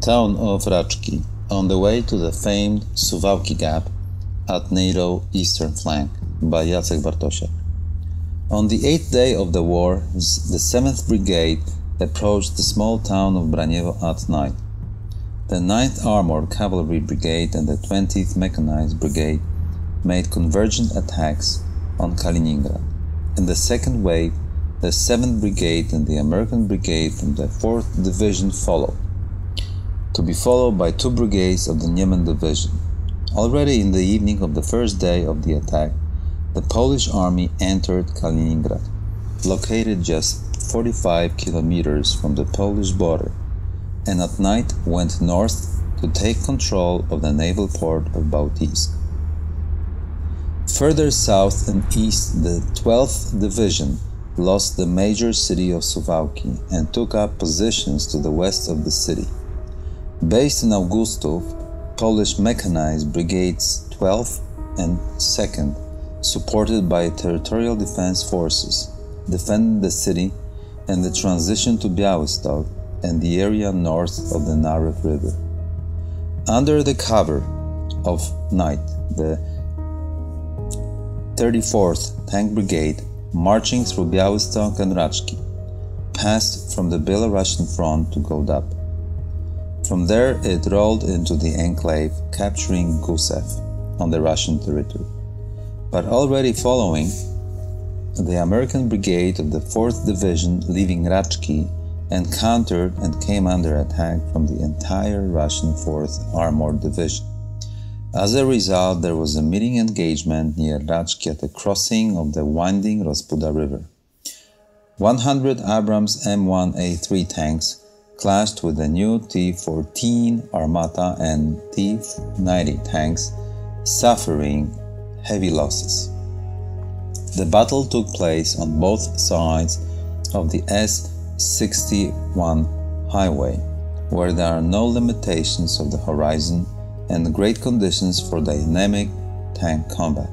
Town of Raczki, on the way to the famed Suwałki Gap at NATO eastern flank by Jacek Bartosiak. On the eighth day of the war, the 7th Brigade approached the small town of Braniewo at night. The 9th Armored Cavalry Brigade and the 20th Mechanized Brigade made convergent attacks on Kaliningrad. In the second wave, the 7th Brigade and the American Brigade from the 4th Division followed, to be followed by two brigades of the Niemen Division. Already in the evening of the first day of the attack, the Polish army entered Kaliningrad, located just 45 kilometers from the Polish border, and at night went north to take control of the naval port of Bałtysk. Further south and east, the 12th Division lost the major city of Suwałki and took up positions to the west of the city. Based in Augustów, Polish mechanized brigades 12th and 2nd, supported by territorial defense forces, defended the city and the transition to Białystok and the area north of the Narew River. Under the cover of night, the 34th Tank Brigade, marching through Białystok and Raczki, passed from the Belarusian front to Goldap. From there, it rolled into the enclave, capturing Gusev on the Russian territory. But already following, the American Brigade of the 4th Division, leaving Raczki, encountered and came under attack from the entire Russian 4th Armored Division. As a result, there was a meeting engagement near Raczki at the crossing of the winding Rospuda River. 100 Abrams M1A3 tanks clashed with the new T-14 Armata and T-90 tanks, suffering heavy losses. The battle took place on both sides of the S61 highway, where there are no limitations of the horizon and great conditions for dynamic tank combat.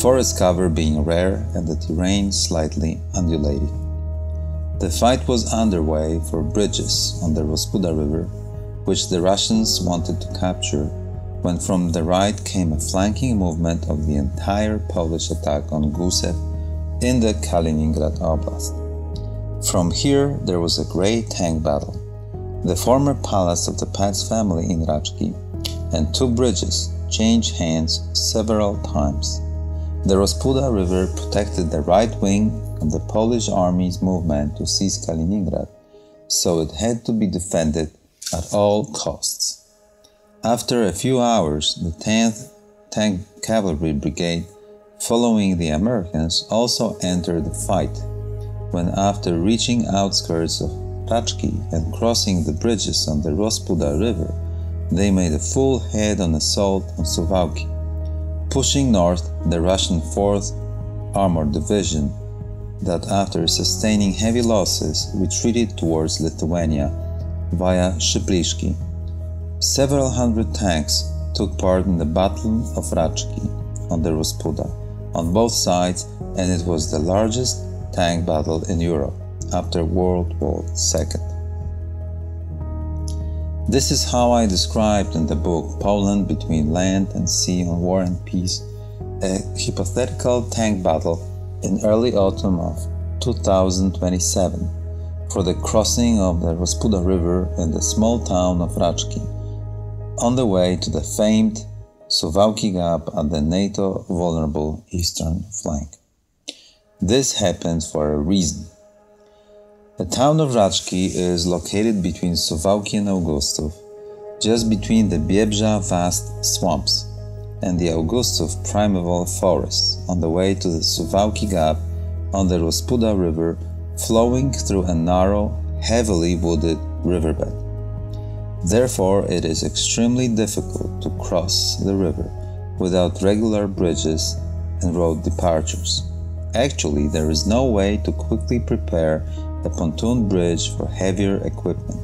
Forest cover being rare and the terrain slightly undulating. The fight was underway for bridges on the Rospuda River, which the Russians wanted to capture, when from the right came a flanking movement of the entire Polish attack on Gusev in the Kaliningrad Oblast. From here, there was a great tank battle. The former palace of the Pats family in Raczki and two bridges changed hands several times. The Rospuda River protected the right wing of the Polish army's movement to seize Kaliningrad, so it had to be defended at all costs. After a few hours, the 10th Tank Cavalry Brigade, following the Americans, also entered the fight, when after reaching outskirts of Raczki and crossing the bridges on the Rospuda River, they made a full head-on assault on Suwałki, pushing north the Russian 4th Armored Division that after sustaining heavy losses retreated towards Lithuania via Szypliszki. Several hundred tanks took part in the Battle of Raczki on the Rospuda on both sides and it was the largest tank battle in Europe after World War II. This is how I described in the book Poland Between Land and Sea on War and Peace a hypothetical tank battle in early autumn of 2027 for the crossing of the Rospuda River in the small town of Raczki on the way to the famed Suwałki Gap at the NATO vulnerable eastern flank. This happened for a reason. The town of Rachki is located between Suwałki and Augustów, just between the Biebrza vast swamps and the Augustów primeval forests on the way to the Suwałki Gap on the Rospuda River flowing through a narrow, heavily wooded riverbed. Therefore, it is extremely difficult to cross the river without regular bridges and road departures. Actually, there is no way to quickly prepare a pontoon bridge for heavier equipment.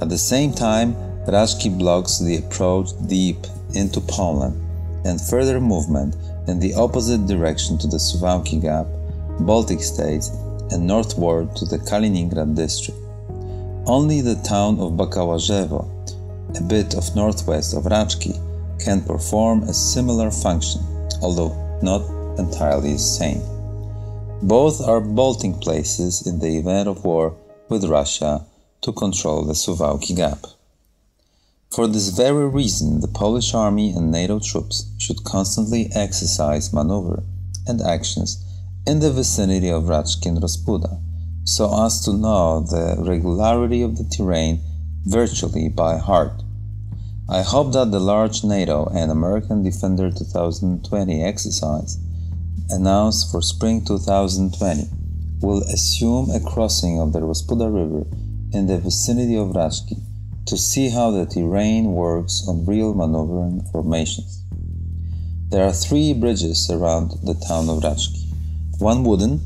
At the same time, Raczki blocks the approach deep into Poland and further movement in the opposite direction to the Suwałki Gap, Baltic states, and northward to the Kaliningrad district. Only the town of Bakałarzewo, a bit of northwest of Raczki, can perform a similar function, although not entirely the same. Both are bolting places in the event of war with Russia to control the Suwałki Gap. For this very reason, the Polish army and NATO troops should constantly exercise maneuver and actions in the vicinity of Raczki and Rospuda, so as to know the regularity of the terrain virtually by heart. I hope that the large NATO and American Defender 2020 exercise announced for spring 2020 will assume a crossing of the Rospuda River in the vicinity of Raczki to see how the terrain works on real maneuvering formations. There are three bridges around the town of Raczki. One wooden,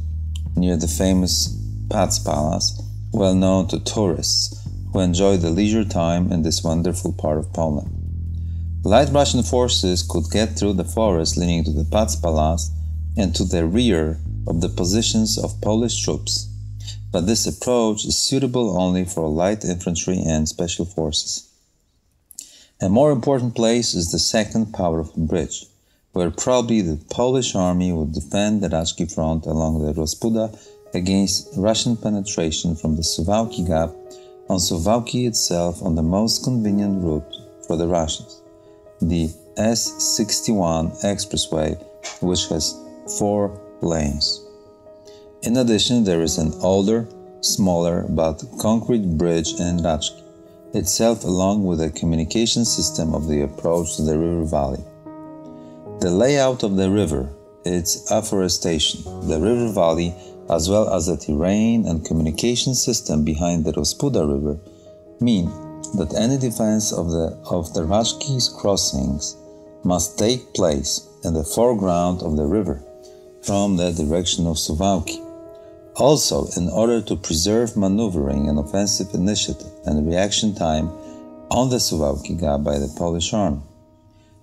near the famous Pats Palace, well known to tourists who enjoy the leisure time in this wonderful part of Poland. Light Russian forces could get through the forest leading to the Pats Palace and to the rear of the positions of Polish troops but this approach is suitable only for light infantry and special forces. A more important place is the second powerful bridge, where probably the Polish army would defend the Raczki front along the Rospuda against Russian penetration from the Suwałki Gap on Suwałki itself on the most convenient route for the Russians, the S61 expressway, which has four lanes. In addition, there is an older, smaller but concrete bridge in Raczki, itself along with a communication system of the approach to the river valley. The layout of the river, its afforestation, the river valley, as well as the terrain and communication system behind the Rospuda River mean that any defense of the of the Raczki's crossings must take place in the foreground of the river from the direction of Suwałki. Also, in order to preserve maneuvering and offensive initiative and reaction time on the Suwałki Gap by the Polish army.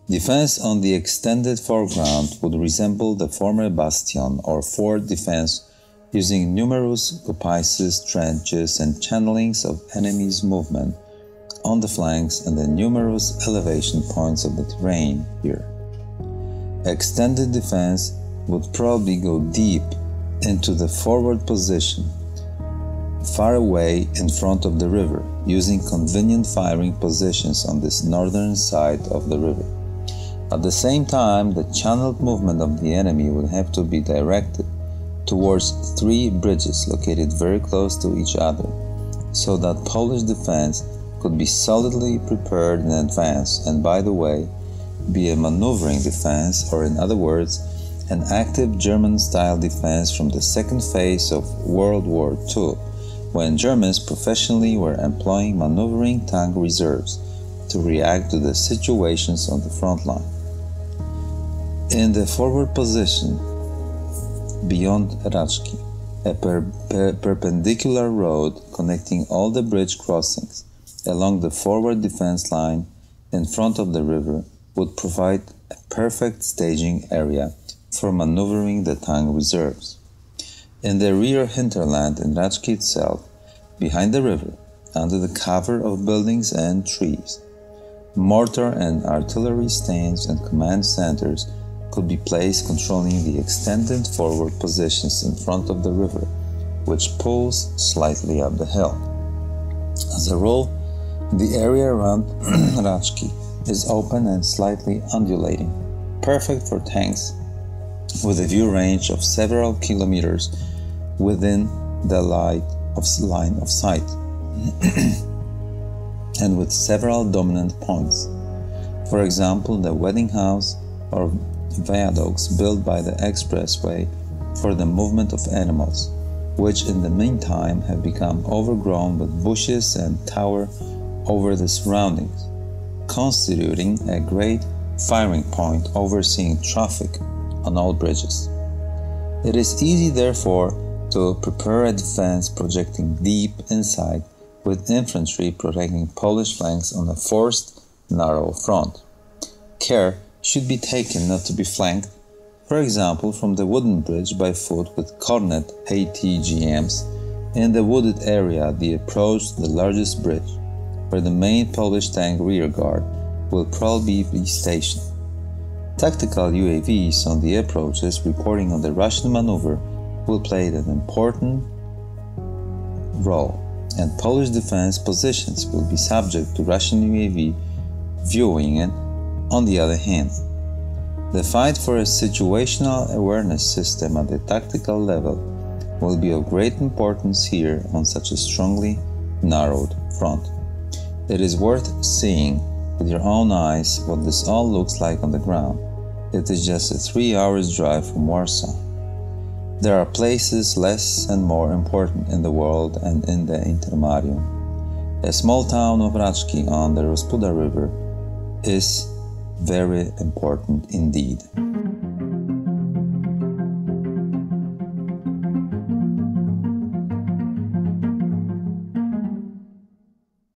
Defense on the extended foreground would resemble the former bastion or fort defense using numerous coppices, trenches, and channelings of enemy's movement on the flanks and the numerous elevation points of the terrain here. Extended defense would probably go deep into the forward position, far away in front of the river, using convenient firing positions on this northern side of the river. At the same time, the channeled movement of the enemy would have to be directed towards three bridges located very close to each other, so that Polish defense could be solidly prepared in advance and, by the way, be a maneuvering defense, or in other words, an active German style defense from the second phase of World War II, when Germans professionally were employing maneuvering tank reserves to react to the situations on the front line. In the forward position, beyond Raczki, a per per perpendicular road connecting all the bridge crossings along the forward defense line in front of the river would provide a perfect staging area for maneuvering the tank reserves. In the rear hinterland in Raczki itself, behind the river, under the cover of buildings and trees, mortar and artillery stands and command centers could be placed controlling the extended forward positions in front of the river, which pulls slightly up the hill. As a rule, the area around Raczki is open and slightly undulating, perfect for tanks with a view range of several kilometers within the light of line of sight and with several dominant points. For example, the wedding house or viaducts built by the expressway for the movement of animals, which in the meantime have become overgrown with bushes and tower over the surroundings, constituting a great firing point overseeing traffic on all bridges. It is easy, therefore, to prepare a defense projecting deep inside with infantry protecting Polish flanks on a forced, narrow front. Care should be taken not to be flanked, for example, from the wooden bridge by foot with Kornet ATGMs In the wooded area, they approached the largest bridge, where the main Polish tank rearguard will probably be stationed. Tactical UAVs on the approaches reporting on the Russian maneuver will play an important role, and Polish defense positions will be subject to Russian UAV viewing and on the other hand. The fight for a situational awareness system at the tactical level will be of great importance here on such a strongly narrowed front. It is worth seeing with your own eyes what this all looks like on the ground. It is just a three hours drive from Warsaw. There are places less and more important in the world and in the Intermarium. A small town of Raczki on the Rospuda River is very important indeed.